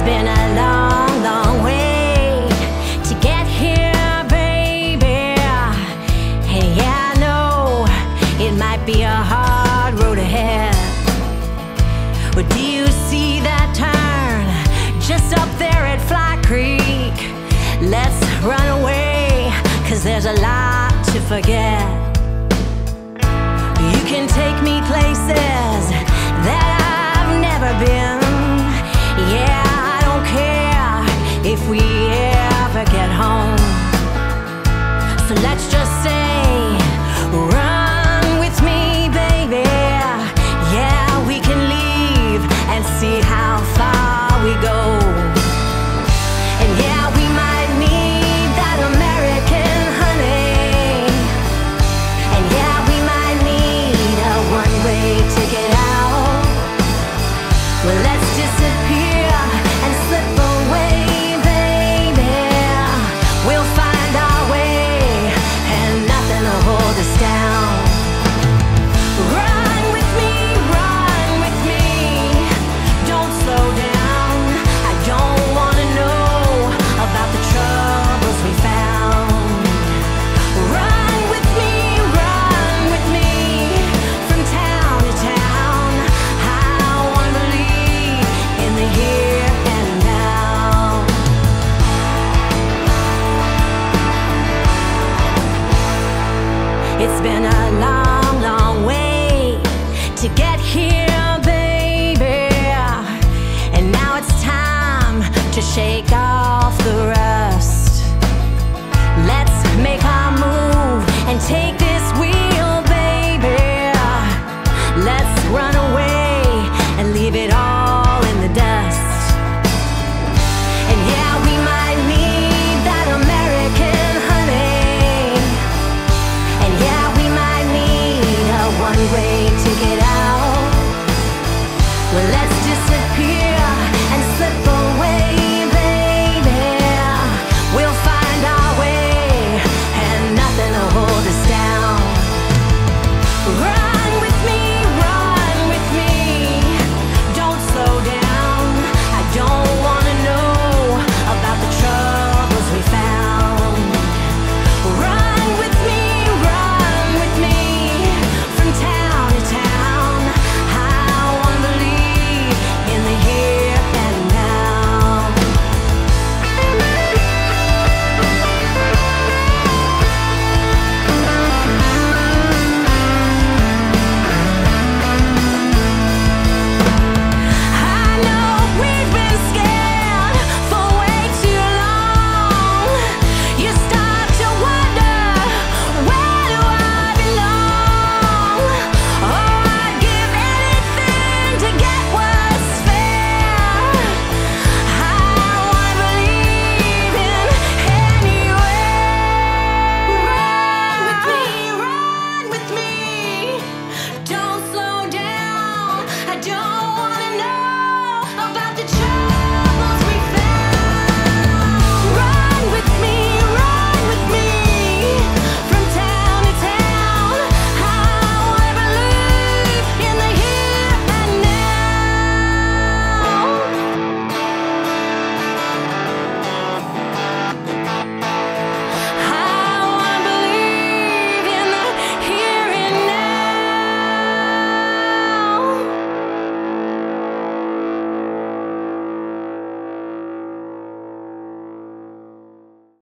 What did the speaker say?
It's been a long, long way to get here, baby. Hey, I know it might be a hard road ahead. But do you see that turn just up there at Fly Creek? Let's run away, cause there's a lot to forget. been a long